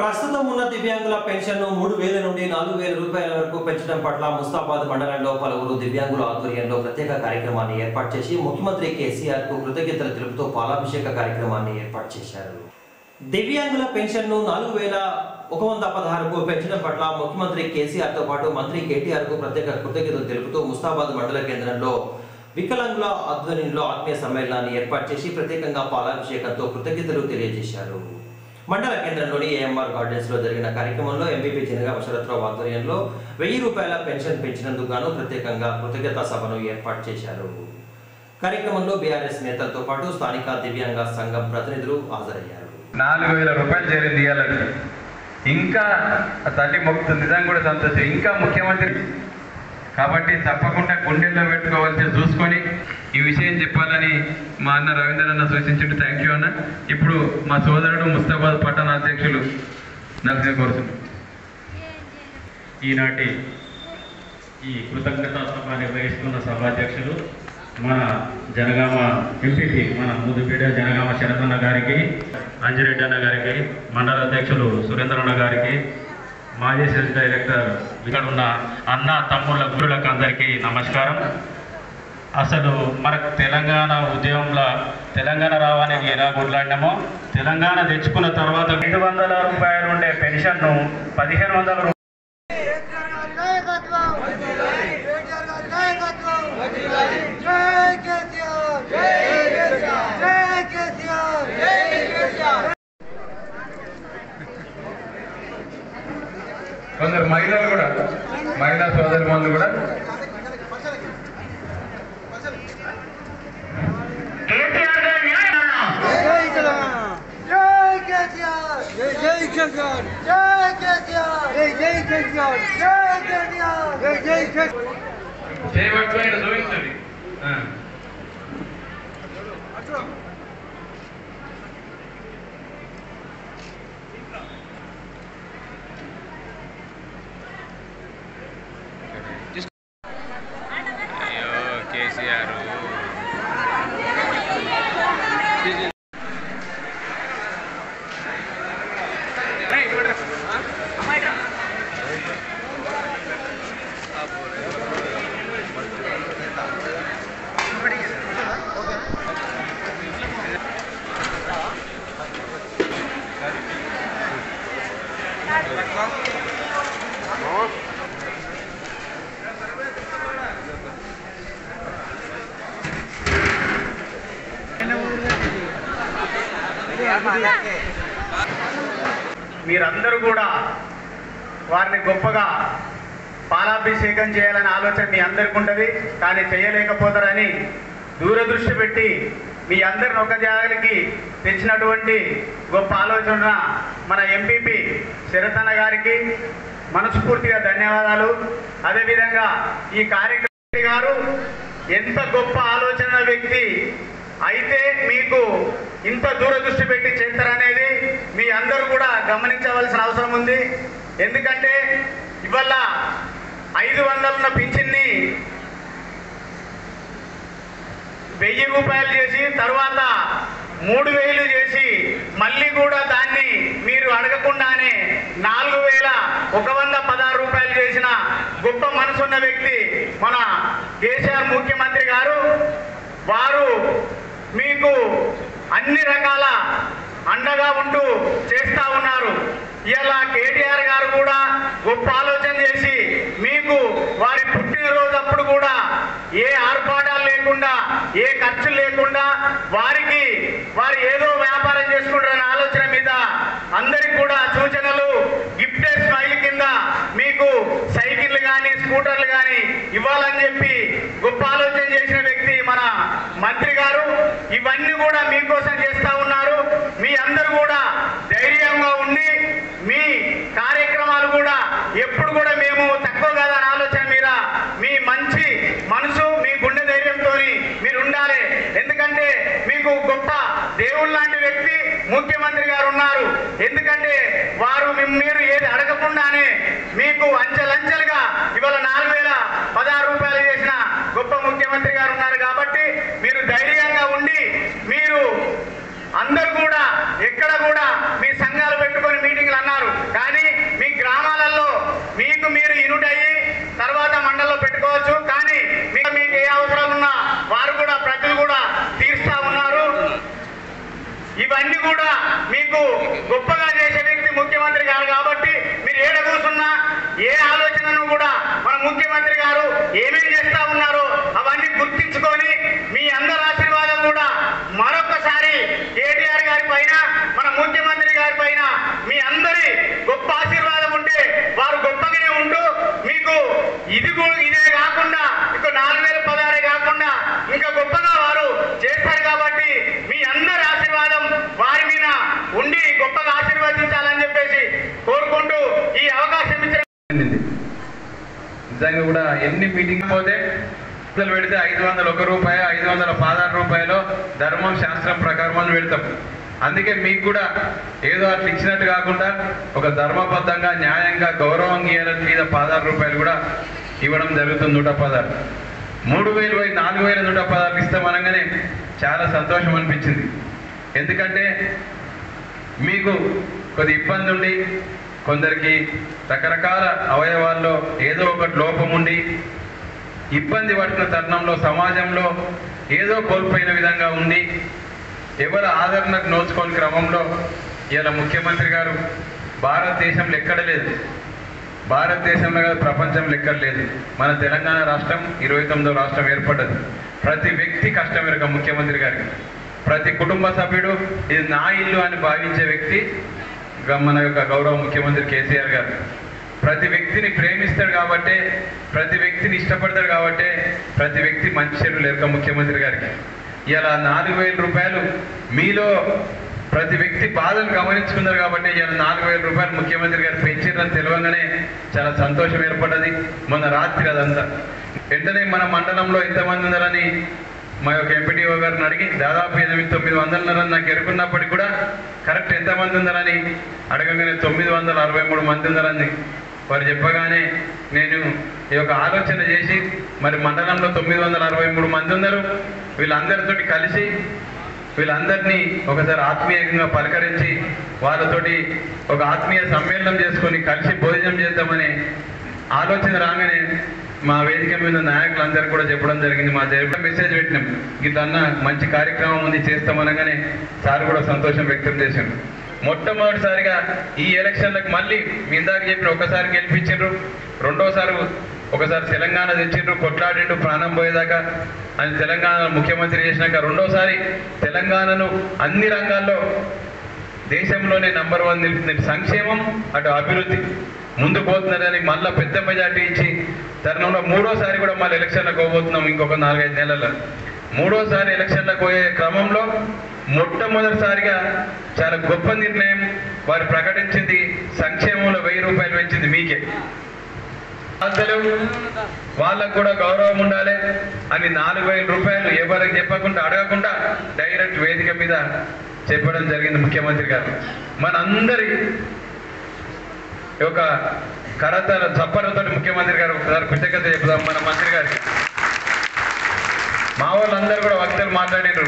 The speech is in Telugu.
ప్రస్తుతం ఉన్న దివ్యాంగుల పెన్షన్ మూడు వేల నుండి నాలుగు వేల రూపాయల వరకు పెంచడం పట్ల ముస్తాబాద్ మండలంలో పలువురు దివ్యాంగుల ఆధ్వర్యంలో ప్రత్యేక కార్యక్రమాన్ని ఏర్పాటు చేసి ముఖ్యమంత్రి కేసీఆర్కు కృతజ్ఞతలు తెలుపుతూ పాలాభిషేక కార్యక్రమాన్ని ఏర్పాటు చేశారు. దివ్యాంగుల పెన్షన్ను నాలుగు వేల ఒక వంద పదహారుకు పెంచడం పట్ల ముఖ్యమంత్రి కేసీఆర్తో పాటు మంత్రి కేటీఆర్కు ప్రత్యేక కృతజ్ఞతలు తెలుపుతూ ముస్తాబాద్ మండల కేంద్రంలో వికలాంగుల ఆధ్వర్యంలో ఆత్మీయ సమ్మేళనాన్ని ఏర్పాటు చేసి ప్రత్యేకంగా పాలాభిషేకంతో కృతజ్ఞతలు తెలియజేశారు. మండల కేంద్రంలోని ఏఎంఆర్ గార్డెన్స్లో జరిగిన కార్యక్రమంలో ఎంపీపీ జనగామ వసరత్రావు ఆధ్వర్యంలో వెయ్యి రూపాయల పెన్షన్ పెంచినందుకు గాను ప్రత్యేకంగా కృతజ్ఞతా సభను ఏర్పాటు చేశారు. కార్యక్రమంలో బీఆర్ఎస్ నేతలతో పాటు స్థానిక దివ్యాంగ సంఘం ప్రతినిధులు హాజరయ్యారు. నాలుగు వేల రూపాయలు చేరింది ఇవ్వాలంటే ఇంకా తల్లి మొక్కుతుంది నిజంగా కూడా సంతోషం. ఇంకా ముఖ్యమంత్రి కాబట్టి తప్పకుండా గుండెల్లో పెట్టుకోవాల్సి చూసుకొని ఈ విషయం చెప్పాలని మా అన్న రవీంద్ర అన్న సూచించుంటే థ్యాంక్ యూ అన్న. ఇప్పుడు మా సోదరుడు ముస్తాబాద్ పట్టణ అధ్యక్షులు నర్సింగ్ కోరుతున్నాం ఈనాటి ఈ కృతజ్ఞతా సభ నిర్వహిస్తున్న సభాధ్యక్షులు మన జనగామ ఎంపీపీ మన ముదుపేట జనగామ శరతన్న గారికి అంజిరెడ్డి అన్న గారికి మండల అధ్యక్షులు సురేంద్రన్న గారికి మాజీ సెల్ డైరెక్టర్ ఇక్కడ ఉన్న అన్న తమ్ముళ్ళ గురులకు అందరికీ నమస్కారం. అసలు మనకు తెలంగాణ ఉద్యమంలో తెలంగాణ రావాలని ఎలా గుడ్లాడినామో తెలంగాణ తెచ్చుకున్న తర్వాత రెండు వందల రూపాయలు ఉండే పెన్షన్ను పదిహేను వందల రూపాయలు నాయకత్వం కేటీఆర్ గారి నాయకత్వం జై కేసీఆర్ జై కేసీఆర్ జై కేసీఆర్ కొందరు మహిళలు కూడా మహిళా సోదరి కూడా. జై కేసీఆర్ జై జై కేసీఆర్ జై కేసీఆర్ జై జై కేసీఆర్ జై చూపించండి. ఆ. అయ్యో కేసీఆర్ మీరందరూ కూడా వారిని గొప్పగా పాలాభిషేకం చేయాలనే ఆలోచన మీ అందరికి ఉంటుంది కానీ చేయలేకపోతారని దూరదృష్టి పెట్టి మీ అందరిని ఒక జాగానికి తెచ్చినటువంటి గొప్ప ఆలోచన మన ఎంపీపీ శరతన్న గారికి మనస్ఫూర్తిగా ధన్యవాదాలు. అదేవిధంగా ఈ కార్యక్రమ గారు ఎంత గొప్ప ఆలోచన వ్యక్తి అయితే మీకు ఇంత దూరదృష్టి పెట్టి చేస్తారనేది మీ అందరూ కూడా గమనించవలసిన అవసరం ఉంది. ఎందుకంటే ఇవాళ ఐదు వందలున్న పింఛన్ని వెయ్యి రూపాయలు చేసి తర్వాత మూడు వేలు చేసి మళ్ళీ కూడా దాన్ని మీరు అడగకుండానే నాలుగు వేల ఒక వంద పదహారు రూపాయలు చేసిన గొప్ప మనసున్న వ్యక్తి మన కేసీఆర్ ముఖ్యమంత్రి గారు. వారు మీకు అన్ని రకాల అండగా ఉంటూ చేస్తా ఉన్నారు. ఇలా కేటీఆర్ గారు కూడా గొప్ప ఆలోచన చేసి మీకు వారి పుట్టినరోజు అప్పుడు కూడా ఏ ఆర్పాటాలు లేకుండా ఏ ఖర్చు లేకుండా వారికి వారు ఏదో వ్యాపారం చేసుకుంటారనే ఆలోచన మీద అందరికి కూడా సూచనలు గిఫ్ట్ స్మైల్ కింద మీకు సైకిళ్ళు కానీ స్కూటర్లు కానీ ఇవ్వాలని చెప్పి గొప్ప ఆలోచన చేసిన వ్యక్తి మన మంత్రి గారు. ఇవన్నీ కూడా మీకోసం చేస్తా ఉన్నారు మీ అందరూ కూడా ధైర్యంగా ఉండి మీ కార్యక్రమాలు కూడా ఎప్పుడు కూడా మేము తక్కువ కాదని ఆలోచన మీద మీ మంచి మనసు మీ గుండె ధైర్యంతో మీరు ఉండాలి ఎందుకంటే మీకు గొప్ప దేవుడు లాంటి వ్యక్తి ముఖ్యమంత్రి గారు ఉన్నారు. ఎందుకంటే వారు మీరు ఏది అడగకుండానే మీకు అంచెలంచెలుగా ఇవాళ నాలుగు వేల పదహారు రూపాయలు చేసిన గొప్ప ముఖ్యమంత్రి గారు ఉన్నారు. ఇవన్నీ కూడా మీకు గొప్పగా చేసే వ్యక్తి ముఖ్యమంత్రి గారు కాబట్టి మీరు ఏడ కూర్చున్నా ఏ ఆలోచనను కూడా మన ముఖ్యమంత్రి గారు ఏమేమి చేస్తా ఉన్నారో అవన్నీ గుర్తించుకొని మీ అందరి ఆశీర్వాదం కూడా మరొకసారి కేటీఆర్ గారి పైన మన ముఖ్యమంత్రి గారి పైన మీ అందరి గొప్ప ఆశీర్వాదం ఉంటే వారు గొప్పగానే ఉంటూ మీకు ఇది ఇదే కాకుండా ఇంకా నాలుగు వేల పదహారే కాకుండా ఇంకా గొప్ప నిజంగా కూడా ఎన్ని మీటింగ్ పోతే మొదలు పెడితే ఐదు వందల ఒక రూపాయి ఐదు వందల పదహారు రూపాయలు ధర్మం శాస్త్రం ప్రకారం అని పెడతాం. అందుకే మీకు కూడా ఏదో అట్లా ఇచ్చినట్టు కాకుండా ఒక ధర్మబద్ధంగా న్యాయంగా గౌరవం గీయాలని మీద పదహారు రూపాయలు కూడా ఇవ్వడం జరుగుతుంది నూట పదహారు. మూడు వేలు పోయి నాలుగు వేల నూట పదహారు ఇస్తామనగానే చాలా సంతోషం అనిపించింది. ఎందుకంటే మీకు కొద్ది ఇబ్బంది ఉండి కొందరికి రకరకాల అవయవాల్లో ఏదో ఒకటి లోపం ఉండి ఇబ్బంది పడుతున్న తరుణంలో సమాజంలో ఏదో కోల్పోయిన విధంగా ఉండి ఎవరి ఆదరణకు నోచుకోని క్రమంలో ఇలా ముఖ్యమంత్రి గారు భారతదేశంలో ఎక్కడ లేదు. భారతదేశంలో కాదు ప్రపంచంలో ఎక్కడ లేదు. మన తెలంగాణ రాష్ట్రం ఇరవై తొమ్మిదో రాష్ట్రం ఏర్పడ్డది. ప్రతి వ్యక్తి కష్టం ఎరగ ముఖ్యమంత్రి గారికి. ప్రతి కుటుంబ సభ్యుడు ఇది నా ఇల్లు అని భావించే వ్యక్తి మన యొక్క గౌరవ ముఖ్యమంత్రి కేసీఆర్ గారు. ప్రతి వ్యక్తిని ప్రేమిస్తాడు కాబట్టే ప్రతి వ్యక్తిని ఇష్టపడతాడు కాబట్టే ప్రతి వ్యక్తి మంచి చెడు లేక ముఖ్యమంత్రి గారికి. ఇలా నాలుగు వేల రూపాయలు మీలో ప్రతి వ్యక్తి బాధను గమనించుకున్నారు కాబట్టి ఇలా నాలుగు వేల రూపాయలు ముఖ్యమంత్రి గారు పెంచారని తెలియగానే చాలా సంతోషం ఏర్పడ్డది. మొన్న రాత్రి అదంతా. వెంటనే మన మండలంలో ఎంతమంది ఉన్నారని మా యొక్క ఎంపీటీఓ గారిని అడిగి దాదాపు ఎనిమిది తొమ్మిది వందలున్నారని నాకు ఎరుకున్నప్పటికీ కూడా కరెక్ట్ ఎంతమంది ఉన్నారని అడగగానే తొమ్మిది వందల అరవై మూడు మంది ఉన్నారని వారు చెప్పగానే నేను ఈ యొక్క ఆలోచన చేసి మరి మండలంలో తొమ్మిది వందల అరవై మూడు మంది ఉన్నారు. వీళ్ళందరితోటి కలిసి వీళ్ళందరినీ ఒకసారి ఆత్మీయంగా పలకరించి వాళ్ళతోటి ఒక ఆత్మీయ సమ్మేళనం చేసుకొని కలిసి భోజనం చేద్దామని ఆలోచన రాగానే మా వేదిక మీద నాయకులందరూ కూడా చెప్పడం జరిగింది. మా దగ్గర మెసేజ్ పెట్టినాం. ఇట్లన్న మంచి కార్యక్రమం ఉంది చేస్తామనగానే సార్ కూడా సంతోషం వ్యక్తం చేశారు. మొట్టమొదటిసారిగా ఈ ఎలక్షన్లకు మళ్ళీ మీ ఇందాక చెప్పిన ఒకసారి గెలిపించారు. రెండోసారి ఒకసారి తెలంగాణ తెచ్చిండ్రు కొట్లాడిండు ప్రాణం పోయేదాకా అని తెలంగాణ ముఖ్యమంత్రి చేసినాక రెండోసారి తెలంగాణను అన్ని రంగాల్లో దేశంలోనే నంబర్ వన్ నిలిపింది. సంక్షేమం అటు అభివృద్ధి. ముందు పోతున్నారని మళ్ళీ పెద్ద మెజార్టీ ఇచ్చి తరుణంలో మూడోసారి కూడా మళ్ళీ ఎలక్షన్లకు పోబోతున్నాం ఇంకొక నాలుగైదు నెలల్లో. మూడోసారి ఎలక్షన్లకు పోయే క్రమంలో మొట్టమొదటిసారిగా చాలా గొప్ప నిర్ణయం వారు ప్రకటించింది సంక్షేమంలో వెయ్యి రూపాయలు పెంచింది మీకే. అసలు వాళ్ళకు కూడా గౌరవం ఉండాలి అని నాలుగు వేల రూపాయలు ఎవరికి చెప్పకుండా అడగకుండా డైరెక్ట్ వేదిక మీద చెప్పడం జరిగింది ముఖ్యమంత్రి గారు. మనందరి యొక్క కరతల చప్పరతో ముఖ్యమంత్రి గారు ఒకసారి కృతజ్ఞత చెప్తాం మన మంత్రి గారికి. మా వాళ్ళందరూ కూడా వక్తలు మాట్లాడినారు.